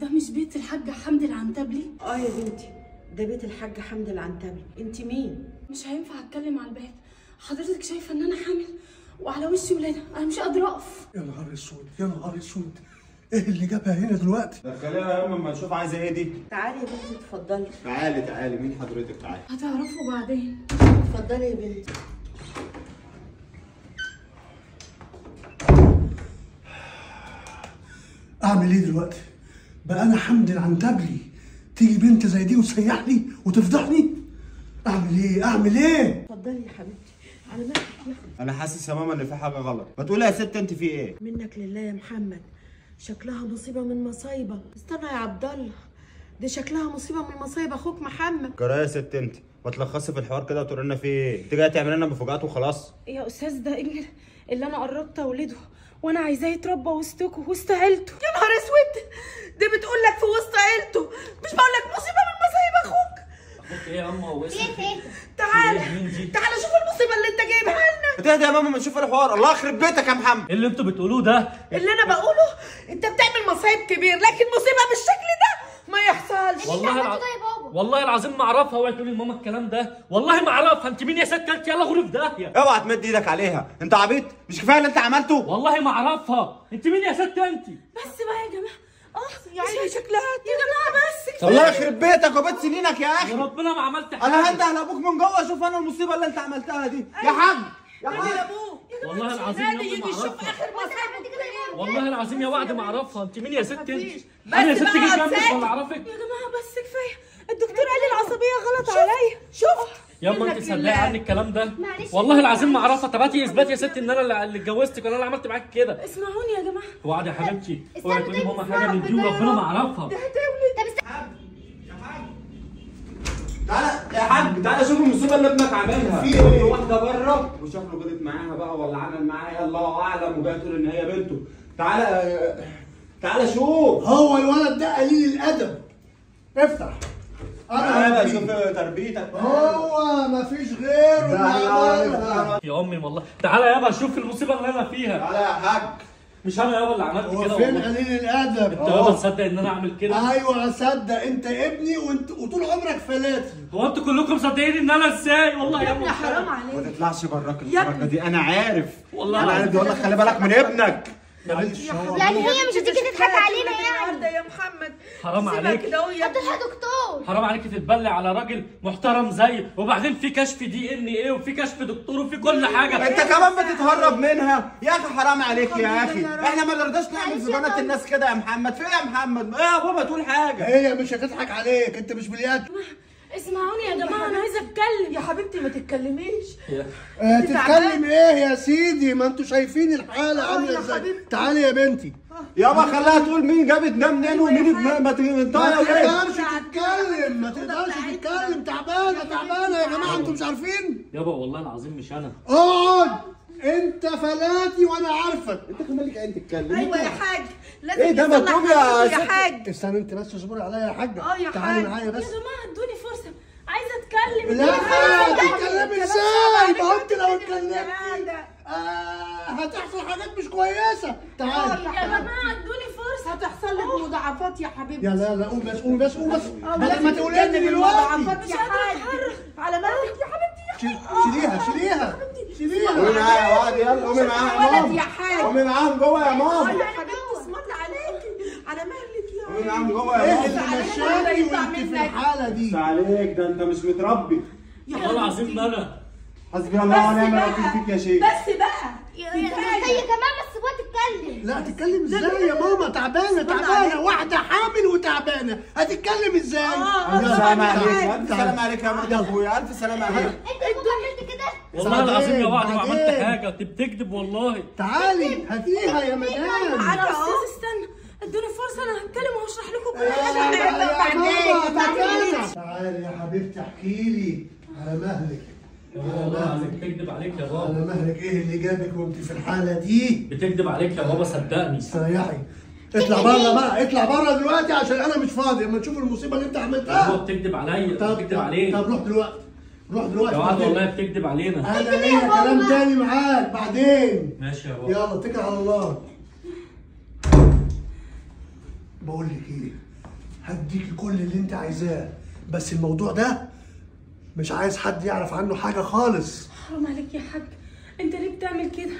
ده مش بيت الحاج حمدي العنتبلي؟ آه يا بنتي ده بيت الحاج حمد العنتبي انت مين؟ مش هينفع اتكلم على الباب حضرتك شايفة إن أنا حامل وعلى وشي ولادة. أنا مش قادرة أقف. يا نهار أسود يا نهار أسود. إيه اللي جابها هنا دلوقتي؟ دخليها يا أما نشوف عايزة إيه دي. تعالي يا بنتي اتفضلي. تعالي تعالي. مين حضرتك؟ تعالي. هتعرفوا بعدين. اتفضلي يا بنتي. أعمل إيه دلوقتي؟ بقى أنا حمد العنتبلي تيجي بنت زي دي وتسيحني وتفضحني أعمل إيه؟ أعمل إيه؟ اتفضلي يا حبيبتي. على أخي. أنا حاسس يا ماما إن في حاجة غلط. ما تقولي يا ست أنت في إيه؟ منك لله يا محمد. شكلها مصيبة من مصايبك استنى يا عبد الله دي شكلها مصيبة من مصايب أخوك محمد. جرايه يا ست أنت. ما تلخصي في الحوار كده وتقولي لنا في إيه. انت جاية تعمل لنا مفاجآت وخلاص. يا أستاذ ده اللي, اللي أنا قربت أولده؟ وأنا عايزاه يتربى وسطكم وسط عيلته. يا نهار اسود! دي بتقول لك في وسط عيلته. مش بقول لك مصيبة من مصايب أخوك. أخوك إيه يا اما هو تعالى؟ تعالى شوف المصيبة اللي أنت جايبها لنا. بتهدى يا ماما ما نشوف الحوار. الله يخرب بيتك يا محمد. إيه اللي أنتوا بتقولوه ده؟ اللي أنا بقوله أنت بتعمل مصايب كبير لكن مصيبة بالشكل ده ما يحصلش. والله الع... والله العظيم ما أعرفها. اوعي تقولي لماما الكلام ده. والله ما أعرفها. أنت مين يا ست؟ انت يلا غوري في داهيه اوعى تمد إيدك عليها. انت عبيط. مش كفاية اللي انت عملته. والله ما أعرفها. أنت مين يا ست أنت؟ بس بقى يا جماعة. آه يعني مش- شكلها يا جماعة بس الله يخرب بيتك وبيت سنينك يا أخي. يا ربنا ما عملت حاجة. أنا هنده على أبوك من جوه. شوف أنا المصيبة اللي أنت عملتها دي. يا حاج يا يا حاج ابوه والله العظيم يا امي ما أعرفها. والله العظيم يا وعد ما أعرفها. أنت مين يا ست أنت؟ أنا يا ست جنبك. ولا أعرفك. يا جماعة بس كفاية. الدكتور قال لي العصبية غلط عليا. شفت. يا اما أنت صدقي عني الكلام ده. والله العظيم ما اعرفها طب هاتي اثبات يا ست إن أنا اللي- اللي اتجوزتك ولا أنا عملت معاك كده. اسمعوني يا جماعة. وعد يا حبيبتي. اوعي تقولي ماما حاجة من دي وربنا ما اعرفها تعالى يا حاج تعالى شوف المصيبة اللي ابنك عاملها. في إيه؟ واحدة بره. وشكله غلط معاها بقى ولا عمل معاها الله أعلم وجاي تقول إن هي بنته. تعالى تعالى شوف. هو الولد ده قليل الأدب. افتح. أنا شوف. تربيتك. هو مفيش غيره. اللي عملها. يا أمي والله. تعالى يابا شوف المصيبة اللي أنا فيها. تعالى يا حاج. مش أنا يابا اللي عملت كده فين قليل الأدب؟ أنت يابا. تصدق إن أنا أعمل كده؟ أيوه اصدق أنت ابني وانت وطول عمرك فلاتي. هو أنتوا كلكم مصدقين إن أنا إزاي؟ والله يا ابني حرام ما عليك تطلعش براك الحركة دي. أنا عارف. والله أنا عارف بقول لك خلي بالك من ابنك. هو يعني هي مش هتيجي تضحك علينا يعني. النهارده يا محمد. حرام سيبها عليك. كده اهو يا دكتور. حرام عليك تتبلع على راجل محترم زي وبعدين في كشف دي إن إيه وفي كشف دكتور وفي كل حاجة. أنت كمان بتتهرب منها. يا أخي حرام عليك يا أخي. إحنا ما نرضاش نعمل في بنات الناس كده يا محمد. في إيه يا محمد؟ إيه يا بابا تقول حاجة. هي مش هتضحك عليك. أنت مش باليد اسمعوني يا جماعة أنا عايزة أتكلم. يا حبيبتي ما تتكلميش. آه، تتكلم. إيه يا سيدي؟ ما أنتوا شايفين الحالة آه عاملة يا إزاي. تعالي يا بنتي. يابا خليها تقول مين جابت ده منين ومين ما تقدرش تتكلم ما تقدرش تتكلم. تعبانة تعبانة يا جماعة أنتوا مش عارفين؟ يابا والله العظيم مش أنا. اقعد. انت فلاتي وأنا عارفك. انت كمان عين تتكلم. أيوه يا حاج. لازم إيه ده مطلوب يا حاج. استنى انت بس اصبري عليا يا حاجة آه يا تعالي حاج. معايا بس. يا جماعة ادوني فرصة. عايزة أتكلم. لا تتكلمي إزاي؟ ما انت لو اتكلمتي. آه هتحصل حاجات مش كويسة. تعالي. يا جماعة ادوني فرصة. هتحصل لك مضاعفات يا حبيبتي. يا لا لا قوم بس قوم بس قوم بس. بدل لازم ما تقولي دلوقتي. المضاعفات مش يا قادرة حاج. على مالك يا حبيبتي يا شيل- شيليها شيليها قومي معايا يا واد يلا قومي معاها يا ماما. يا قومي معاهم جوه يا ماما. يا حبيبتي اسم الله عليكي على مهلك يا قومي معاهم جوه يا اللي ماما مشاكي وانت في. الحالة دي. بس عليك ده أنت مش متربي. والله العظيم أنا. حسبي الله ونعم الوكيل فيك يا شيخ. بس بقى. هي كمان بس سيبوها تتكلم لا تتكلم إزاي يا ماما تعبانه تعبانه واحدة حامل وتعبانه هتتكلم إزاي آه، يلا، سلام عليك. الف سلام عليك يا مهدي اخويا الف سلام عليك انت عملت كده والله العظيم يا وعد ما. عملت حاجة انت بتكذب والله تعالي هاتيها يا مدام أستاذ استنى ادوني فرصه أنا هتكلم وهشرح لكم كل حاجة بعدين، تعالي يا حبيبتي احكي لي على مهلك والله العظيم بتكذب عليك يا على بابا مهلك إيه اللي جابك وأنت في الحالة دي؟ بتكذب عليك يا بابا صدقني. استريحي اطلع بره بقى اطلع بره دلوقتي عشان أنا مش فاضي. أما نشوف المصيبة اللي أنت يا عملتها بابا بتكذب عليا طب بتكذب عليك. طب روح دلوقتي. روح دلوقتي يا بعدين. والله بتكذب علينا. أنا ليا كلام تاني معاك بعدين. ماشي يا بابا. يلا اتكل على الله. بقول لك إيه؟ هديكي كل اللي أنت عايزاه. بس الموضوع ده مش عايز حد يعرف عنه حاجة خالص. حرام عليك يا حاج. انت ليه بتعمل كده؟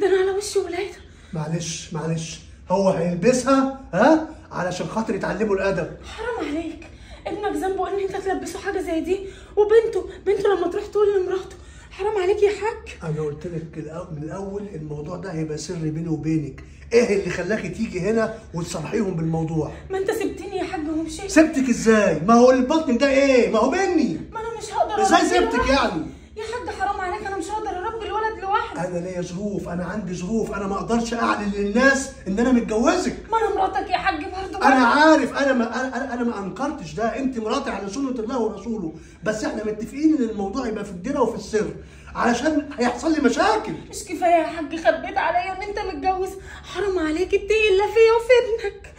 ده أنا على وش ولاده معلش معلش. هو هيلبسها ها؟ علشان خاطر يتعلموا الأدب. حرام عليك. ابنك ذنبه إن أنت تلبسه حاجة زي دي. وبنته بنته لما تروح تقول لمراته حرام عليك يا حاج. أنا قلت لك من الأول الموضوع ده هيبقى سر بيني وبينك. إيه اللي خلاكي تيجي هنا وتصرحيهم بالموضوع؟ ما أنت سبتني يا حاج ومشيت سبتك إزاي؟ ما هو البطن ده إيه؟ ما هو مني. ما أنا مش هقدر إزاي سبتك. يعني؟ يا حاج حرام عليك أنا مش هقدر أربي الولد لوحدي. أنا ليا ظروف أنا عندي ظروف أنا ما أقدرش أعلن للناس إن أنا متجوزك. ما أنا مراتك يا حاج أنا عارف أنا ما أنا أنا, أنا ما أنكرتش ده. أنت مراتي على سنه الله ورسوله. بس إحنا متفقين إن الموضوع يبقى في الدره وفي السر. علشان هيحصل لي مشاكل. مش كفاية يا حاج خبيت عليا إن أنت متجوز. حرام عليك اتقي الله فيا وفي ابنك.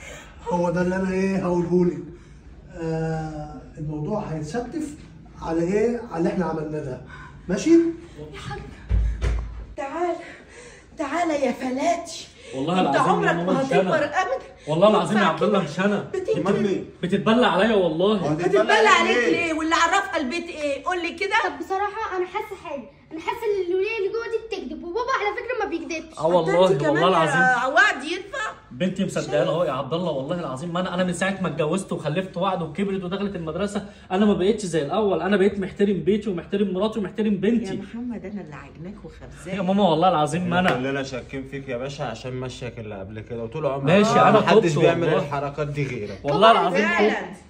هو ده اللي أنا إيه هقوله لك. آه الموضوع هيتستف على إيه؟ على اللي إحنا عملناه ده. ماشي؟ يا حاج تعال تعال يا فلاتي. والله انت العظيم عمرك ما. هتكبر ابدا. والله العظيم يا عبد الله؟ مش أنا؟ بتتبلى عليا والله. بتتبلى عليك ليه؟ واللي عرفها البيت إيه؟ قول لي كده. طب بصراحة أنا حاسة حاجة. أنا ان الوليه اللي جوه دي بتكذب وبابا على فكرة ما بيكذبش. آه والله والله العظيم. يا وعد ينفع؟ بنتي مصدقانه اهو يا عبد الله والله العظيم ما أنا أنا من ساعة ما اتجوزت وخلفت وعد وكبرت ودخلت المدرسة أنا ما بقتش زي الأول. أنا بقيت محترم بيتي ومحترم مراتي ومحترم يا بنتي محمد أنا اللي عجناك وخبزاك. يا ماما والله العظيم ما أنا كلنا شاكين فيك يا باشا عشان مشيك اللي قبل كده وطول عمرك ماشي، آه، أنا محدش بيعمل والله. الحركات دي غيرك. والله العظيم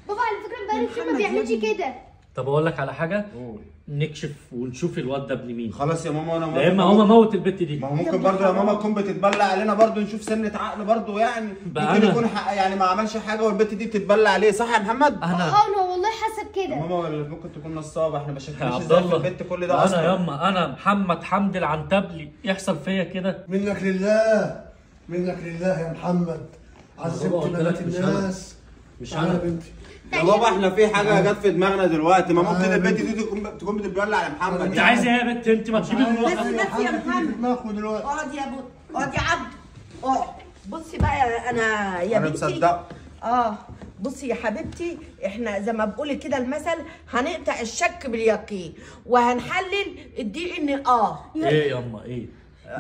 بابا على فكرة بقاله كتير ما يا بيعملش. كده. طب أقول لك على حاجة؟ قول. نكشف ونشوف الواد ده ابن مين. خلاص يا ماما وأنا يا اما هو موت البت دي. ما هو ممكن برضه يا ماما تكون بتتبلى علينا برضه نشوف سنة عقل برضه يعني. ممكن يكون حق يعني ما عملش حاجة والبت دي بتتبلى عليه صح يا محمد؟ أنا. أه أنا والله حاسه يا بكده ماما ولا ممكن تكون نصابة؟ إحنا ما شفناش إزاي في كل ده أنا أصلا. ياما أنا محمد حمدي العنتبلي. يحصل فيا كده؟ منك لله منك لله يا محمد. عذبت بنات. الناس. مش. يا بنتي. يا بابا إحنا في حاجة جت في دماغنا دلوقتي. ما ممكن آه، البت بنتي. دي تكون تكون بتتبلى على محمد أنت يعني. عايز إيه يا بنت؟ أنت ما تسيبي بس الموضوع بس يا محمد. اقعد يا ابو اقعد يا عبد. اقعد. بصي بقى أنا يا أنا بنتي. مصدق. آه. بصي يا حبيبتي إحنا زي ما بقول كده المثل هنقطع الشك باليقين وهنحلل الدي إن آه. إيه ياما إيه؟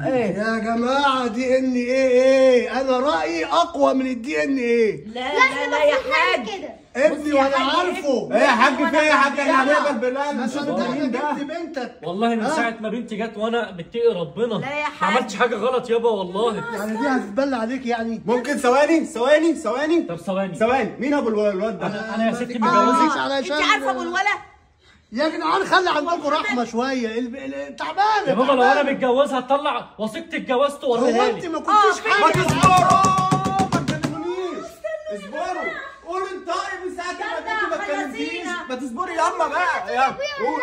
إيه. يا جماعة دي إن إيه إيه؟ أنا رأيي أقوى من الدي إن إيه؟ لا لا لا يا حاج. كده. ابني بصي يا وأنا حاج، عارفه. إيه؟ يا حاج في إيه يا حاج. إحنا هنقبل بالله ما مش ده جبت بنتك. والله من ها؟ ساعة ما بنتي جت وأنا متقي ربنا. لا يا ما حاج. عملتش حاجة غلط يابا والله. يعني دي هتتبلى عليك يعني. ممكن ثواني ثواني ثواني. طب ثواني. ثواني. مين أبو الو- الواد ده؟ أنا أنا يا ما ستي تتجوزيش متجوزك على- أنت عارفة أبو الولد؟ يا جدعان خلي عندكم رحمة شوية. ال- ال- تعبانة يا بابا لو أنا. متجوزها هتطلع وثيقه اتجوزت هو ووريها أنت لي ما كنتيش آه، ما حاجة تصبروا ما تكلمونيش. اصبروا من ساعه ما ما تصبري يلا بقى يا قول.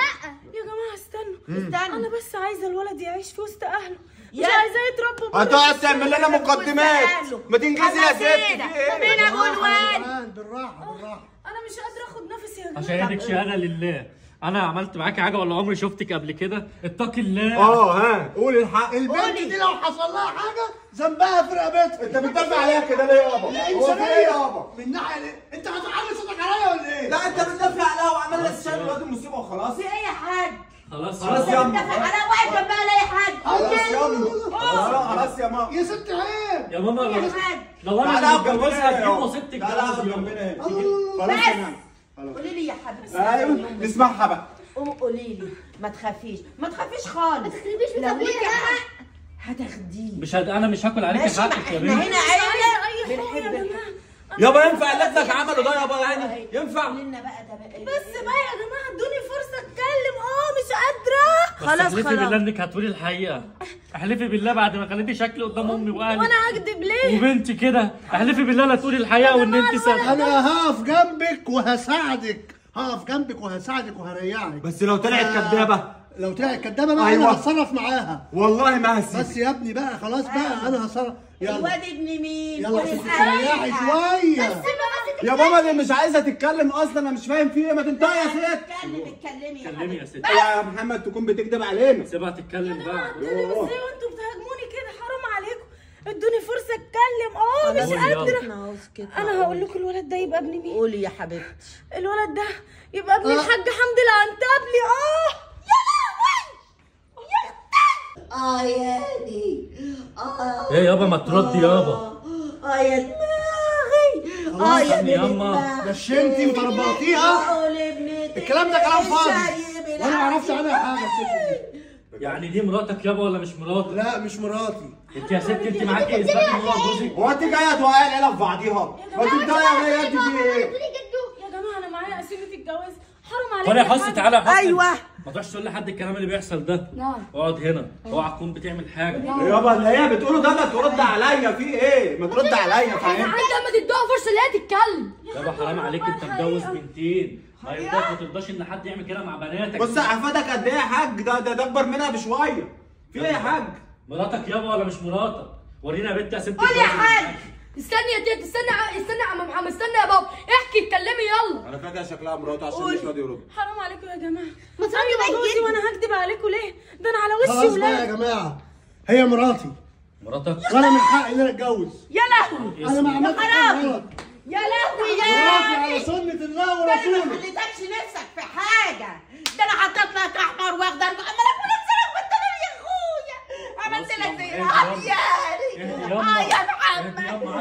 يا جماعة استنوا. استنى أنا بس عايزة الولد يعيش في وسط أهله. مش يا- عايزاه يتربى بره. هتقعد تعمل لنا مقدمات. ما تنجزي يا ست خلصينا. في إيه؟ مين أبو الولد بالراحة بالراحة بالراحة. أنا مش قادرة أخد نفسي يا جماعة. اشهدك شهاده لله. أنا عملت معاكي حاجة ولا عمري شفتك قبل كده؟ اتقي الله. آه ها. قولي الحق البنت. دي لو حصل لها حاجة ذنبها في رقبتها أنت بتدافع عليها كده ليه يابا؟ يا إيه؟ إنسانية يابا؟ من ناحية ليه؟ أنت هتعلي صوتك عليا ولا إيه؟ لا أنت بتدافع عليها وعمال تشيل الواد المصيبه وخلاص. في يا حاج خلاص خلاص يابا. يا دافع على واحد جنبها لا يا حاج خلاص يلا. خلاص خلاص. يا ماما. يا ست عيب. يا ماما يا لو, أنا متجوزها هنا تجيب أقعد الجواز جنبنا يابا. هنا خلاص خلاص. قولي لي يا حبيبتي أيوه نسمعها بقى قوم قولي لي. ما تخافيش. ما تخافيش خالص. ما تخربيش من لو ليكي حق هتاخديه. مش هد... أنا مش هاكل عليكي ما حقك يا إحنا بنتي هنا عيلة. بنحب يابا ينفع اللي ابنك عمله ده يابا يعني؟ ينفع؟ بقى بس بقى يا جماعة ادوني فرصه اتكلم آه مش بس خلاص احلفي خلاص. بالله إنك هتقولي الحقيقة. احلفي بالله بعد ما خليتي شكلي قدام أمي واهلي وأنا اكدب ليه؟ وبنتي كده. احلفي بالله لا تقولي الحقيقة وإن أنت صادقه أنا هقف جنبك وهساعدك. هقف جنبك وهساعدك وهريحك بس لو طلعت آه، كدابة. لو طلعت كدابة بقى أيوة. أنا هتصرف معاها. والله ما هسيب بس يا ابني بقى خلاص بقى أنا هتصرف يلا. الواد ابن مين؟ يلا الحقيقة. ريحي شوية. يا ماما دي مش عايزة تتكلم أصلا أنا مش فاهم في إيه. ما تنطقي يا ست. اتكلم اتكلمي يا اتكلمي يا ست. يا محمد تكون بتكذب علينا. سيبها تتكلم بقى. إزاي وأنتوا بتهاجموني كده؟ حرام عليكم. ادوني فرصة أتكلم. آه مش. قادرة. أنا هقول لكم الولد ده يبقى ابن مين؟ قولي يا حبيبتي. الولد ده يبقى ابن آه. الحاج حمدي العنتبلي آه. يا لهوي! يا أختي آه آه. إيه يابا ما تردي يابا. آه يا آه يا وطربقتيها قول ابنتي. الكلام ده كلام فاضي. وأنا ما أعرفش عنها حاجة. الست يعني دي مراتك يابا ولا مش مراتك؟ لا مش مراتي. انت يا ست انت معاكي إثبات ان هو جوزك هو انت جاية توقعي العيلة في بعضيها؟ ما تبداي يا انت في إيه يا جماعة أنا معايا اسئله الجواز. حرام عليك طب يا حاج. تعالى يا حسني أيوة. ما تروحش تقول لحد الكلام اللي بيحصل ده. نعم. اقعد هنا. اوعى تكون بتعمل حاجة. يابا اللي هي بتقوله ده ما ترد عليا في إيه؟ ما ترد عليا أنا فاهم؟ عايزة أما تدوها فرصة اللي هي تتكلم. يابا حرام عليك انت متجوز بنتين. ما يرضاش ما ترضاش إن حد يعمل كده مع بناتك. بص عفادك قد إيه يا حاج؟ ده ده أكبر منها بشوية. في إيه يا حاج؟ مراتك يابا ولا مش مراتك؟ ورينا يا بنت يا ست قول يا. حاج. استني يا تيت استني ع- استني يا عم محمد استني يا بابا. احكي اتكلمي يلا. أنا فاكر شكلها مراته عشان مش راضي يرد. حرام عليكم يا جماعة. ما تردي أيوه بقى جوزي. وأنا هكدب عليكم ليه؟ ده أنا على وشي بقى يا جماعة هي مراتي. مراتك؟ وأنا من حقي إن أنا أتجوز. يا لهوي. أنا ما عملتش حاجة غلط. يا لهوي مراتي يا على سنة الله أنا ما ورسوله. خليتكش نفسك في حاجة. ده أنا حطيت لك أحمر وأخضر. عمال اكل نفسك بالطريقة يا أخويا. عملت لك زي اهدي ياما. آه يا أنا كنت من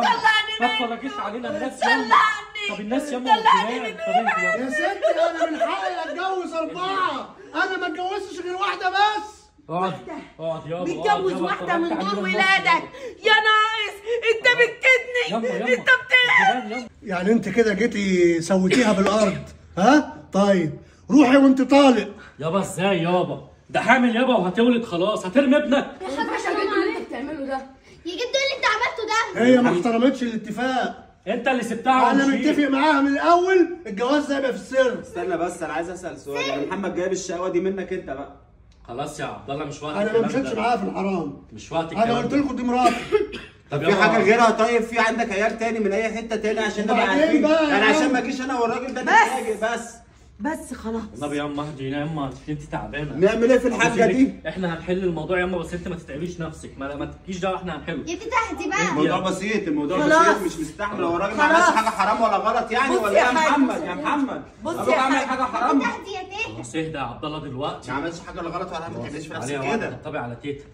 طلعني. ما. تفرجيش علينا الناس ياما طلعني. طب الناس ياما طلعني يا ستي أنا من حقي أتجوز أربعة. أنا ما اتجوزتش غير واحدة بس. اقعد. اقعد يابا متجوز واحدة من علينا ولادك. يا ناقص انت بتكدني. انت ياما يعني انت كده جيتي سويتيها بالأرض. ها؟ طيب. روحي وانت طالق. يابا إزاي يابا؟ ده حامل يابا وهتولد خلاص. هترمي ابنك. يا حاج يا جدو اللي انت بتعمله ده يا جدو اللي انت عملته ده. هي ما احترمتش الاتفاق. انت اللي سبتها أنا. متفق معاها من الأول الجواز ده يبقى في السر. استنى بس أنا عايز أسأل سؤال. يعني محمد جايب الشقاوة دي منك أنت بقى. خلاص يا عبد الله مش وقت أنا ما مشيتش ده. معاها في الحرام. مش وقت أنا قلت ده. لكم دي مراتي. طب في حاجة غيرها؟ طيب في عندك عيال تاني من أي حتة تاني عشان نبقى عارفين؟ يا يعني. عشان ما اجيش أنا والراجل ده بس. نتفاجئ بس. بس خلاص. النبي ياما اهدي يا ياما انت تعبانة. نعمل إيه في الحاجة دي؟ إحنا هنحل الموضوع ياما بس انت ما تتعبيش نفسك. ما, ما تجيش دعوه إحنا هنحله. يا تيتا اهدي بقى. الموضوع بسيط الموضوع خلاص. بسيط مش مستحمل. هو الراجل ما. عملش حاجة حرام ولا غلط يعني ولا يا إيه يا. محمد؟ يا محمد. بص يا عمل حاج. حاجة حرام. ما اهدي يا تيتا. خلاص اهدى يا عبد الله دلوقتي. عملش حاجة ولا غلط ولا ما تعملش في نفسك. كده. طبعا على تيتا.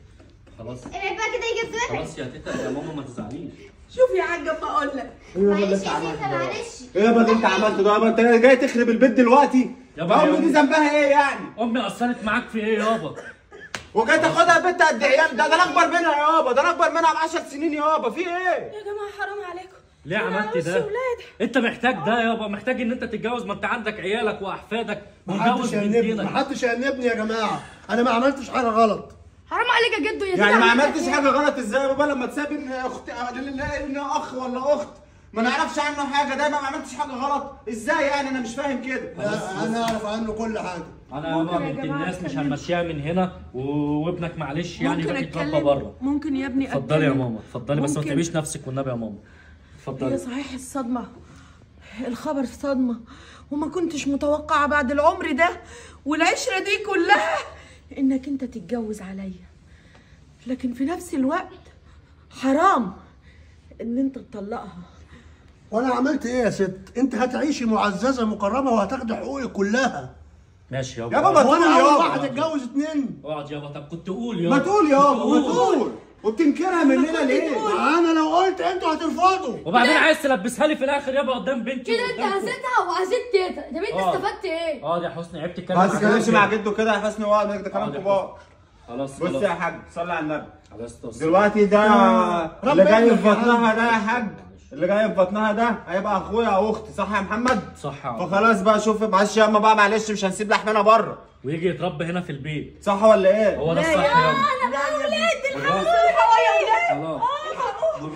خلاص. ابعد بقى كده يا جدو خلاص يا تيتا يا ماما ما تزعليش. شوف يا حاج اما أقول لك. معلش يا تيتا معلش. إيه يابا اللي انت عملته ده يابا أنت جاي تخرب البيت دلوقتي. يابا يا دي. ذنبها إيه يعني؟ أمي قصرت معاك في إيه يابا؟ وجاي تاخدها بنت قد إيه؟ ده ده أنا أكبر منها يابا. ده أنا أكبر منها ب 10 سنين يابا. في إيه؟ يا جماعة حرام عليكم. ليه عملت ده. أنت محتاج ده يابا. محتاج إن أنت تتجوز. ما أنت عندك عيالك وأحفادك. يأنبني. بنتينك محدش يأنبني يا جماعة. أنا ما عملتش حاجة غلط. حرام عليك يا جدو يا يعني ما عملت عملتش؟ حاجة غلط إزاي؟ يا بابا لما تساب إن اخت ان أخ ولا أخت. ما نعرفش عنه حاجة دايما ما عملتش حاجة غلط. إزاي يعني؟ أنا مش فاهم كده. لا أنا أعرف عنه كل حاجة. أنا يا بنت الناس مش؟ هنمشيها من هنا وابنك معلش يعني ممكن يتربى أتكلم؟ بره. ممكن يا ابني اتفضلي يا؟ ماما اتفضلي بس ما. تتعبيش نفسك والنبي يا ماما. هي اتفضلي صحيح الصدمة. الخبر صدمة. وما كنتش متوقعة بعد العمر ده والعشرة دي كلها إنك أنت تتجوز عليا لكن في نفس الوقت حرام إن أنت تطلقها. وأنا عملت إيه يا ست؟ أنت هتعيشي معززة مكرمة وهتاخدي حقوقك كلها. ماشي يابا. يابا ما وأنا تقول يابا. واحد اتجوز اتنين. اقعد يابا. طب كنت قول يابا. ما تقول يابا ما تقول. وبتنكرها مننا ليه أنا لو قلت أنتوا هترفضوا وبعدين عايز تلبسها لي في الآخر يابا قدام بنتي كده أنت. هزيتها وهزيت تيتا طب أنت آه. استفدت إيه؟ اقعد يا حسني عيب تتكلم ما مع تتكلمش جدك. مع جده كده يا حسني وقعد ده كلام يا كبار خلاص بص يا حاج صلي على النبي خلاص توصل. دلوقتي ده ربنا اللي جاي في يرحمه. بطنها ده يا حاج اللي جاي في بطنها ده هيبقى أخويا أو أختي صح يا محمد صح يا. فخلاص بقى شوف معلش يا اما بقى معلش مش هنسيب لحمنا بره ويجي يتربى هنا في البيت. صح ولا إيه؟ هو ده الصح. يابا خلاص.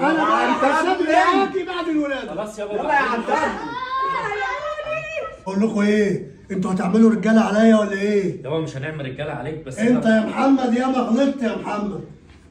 أنا بقى هسيب معاكي بعد الولاده خلاص يابا يلا يا. عمتان أقول لكم إيه؟ أنتوا هتعملوا رجالة عليا ولا إيه؟ يابا مش هنعمل رجالة عليك بس أنت يا محمد يا ما غلطت يا محمد.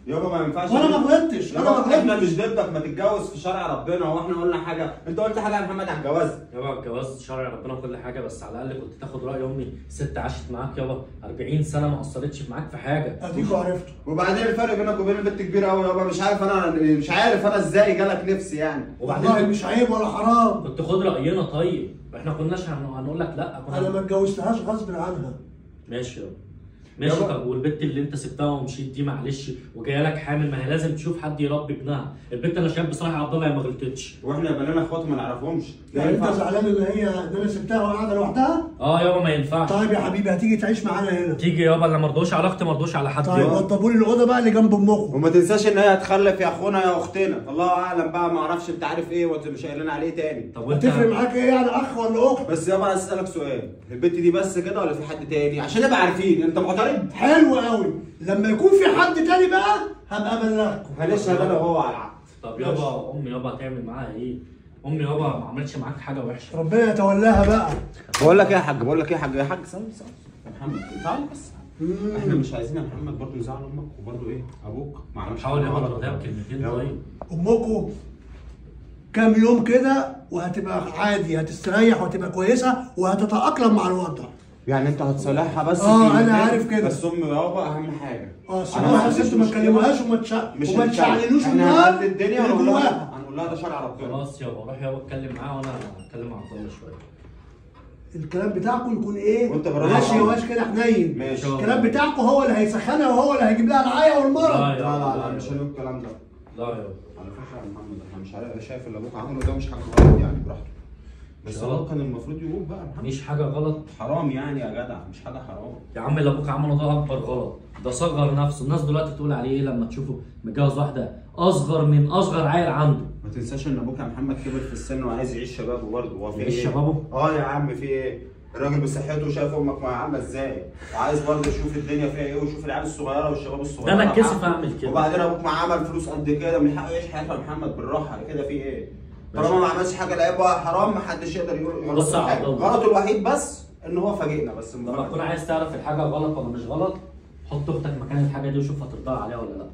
يابا ما ينفعش وأنا ما غلطتش أنا ما يابا إحنا غلطتش. مش ضدك ما تتجوز في شرع ربنا هو إحنا قلنا حاجة. انت قلت حاجة يا محمد عن الجواز يابا الجواز شرع ربنا وكل حاجة بس على الأقل كنت تاخد رأي أمي. ست عاشت معاك يابا 40 سنة ما قصرتش معاك في حاجة. اديكوا عرفتوا وبعدين الفرق بينك وبين البنت كبير قوي يابا. مش عارف أنا مش عارف أنا إزاي جالك نفسي يعني. والله وبعدين مش عيب ولا حرام. كنت خد رأينا طيب. إحنا كناش هن- هنقول لك لأ كنا أنا ما اتجوزتهاش غصب عنها. ماشي يابا. ماشي. طب والبت اللي انت سبتها ومشيت دي معلش وجاية لك حامل ما هي لازم تشوف حد يربي ابنها. البت أنا شايف بصراحه عبد الله هي ما غلطتش. وإحنا يبقى لنا اخوات ما نعرفهمش. يعني انت زعلان ان هي ان أنا سبتها وقاعده لوحدها؟ آه يابا ما ينفعش. طيب يا حبيبي هتيجي تعيش معانا هنا. تيجي يابا اللي مرضوش علاقتي مرضوش على حد. طيب يابا. وضبوا لي الاوضه بقى اللي جنب امكم وما تنساش إن هي هتخلف يا أخونا يا أختنا. الله أعلم بقى ما أعرفش أنت عارف إيه وأنت مش قايلين عليه تاني. طب وأنت هتفرق معاك إيه يعني أخ ولا أخت؟ بس يابا عايز أسألك سؤال. البت دي بس كده ولا في حد تاني؟ عشان نبقى عارفين. أنت معترض حلو قوي. لما يكون في حد تاني بقى هبقى أبلغكم. هنشهد أنا وهو على العقد طب يابا امي يابا هتعمل معاها إيه؟ امي يابا ما عملتش معاك حاجة وحشة. ربنا يتولاها بقى. بقول لك إيه يا حاج بقول لك إيه يا حاج يا حاج ثواني ثواني يا محمد تعالى بس. إحنا مش عايزين يا محمد برضه نزعل أمك وبرضه إيه أبوك. ما عملش حاول غلط. ترضيها بكلمتين يلا. طيب. أمكم كام يوم كده وهتبقى عادي هتستريح وهتبقى كويسة وهتتأقلم مع الوضع. يعني انت هتصالحها بس آه، أنا؟ عارف كده. بس امي ويابا أهم حاجة آه عنديش بس أنتوا ما. تكلموهاش وما تشع... مش وما. تشعللوش إحنا منها هنهد الدنيا ونقول لها هنقول لها ده شرع ربنا خلاص يابا روح يابا اتكلم معاها وأنا هتكلم مع عبد الله شوية الكلام بتاعكم يكون إيه؟ وأنت. ماشي يواش كده حنين ماشي. الكلام بتاعكم هو اللي هيسخنها وهو اللي هيجيب لها العيا والمرض لا لا لا مش هنقول الكلام ده لا يابا على فكره يا محمد إحنا مش عارف أنا شايف اللي أبوك عمله ده مش حاجة غلط يعني براحته بس هو كان المفروض يقول بقى محمد مش حاجة غلط حرام يعني يا جدع مش حاجة حرام يا عم اللي أبوك عمله ده أكبر غلط ده صغر نفسه الناس دلوقتي تقول عليه إيه لما تشوفه متجوز واحدة أصغر من أصغر عيل عنده ما تنساش إن أبوك يا محمد كبر في السن وعايز يعيش شبابه برضه هو في يعيش إيه؟ شبابه؟ آه يا عم في إيه؟ الراجل بصحته شايف أمك ما عاملة إزاي وعايز برضه يشوف الدنيا فيها إيه ويشوف العيال الصغيرة والشباب الصغيرة ده أنا اتكسف. أعمل كده. وبعدين أبوك ما عمل فلوس قد كده من حقه يعيش حياته يا محمد بالراحة كده في إيه؟ طالما ما عملش حاجة لا يبقى حرام ما حدش يقدر يقول بص. غلطه الوحيد بس إن هو فاجئنا بس. لما تكون عايز تعرف الحاجة غلط ولا مش غلط حط أختك مكان الحاجة دي وشوف هترضاها عليها ولا لأ.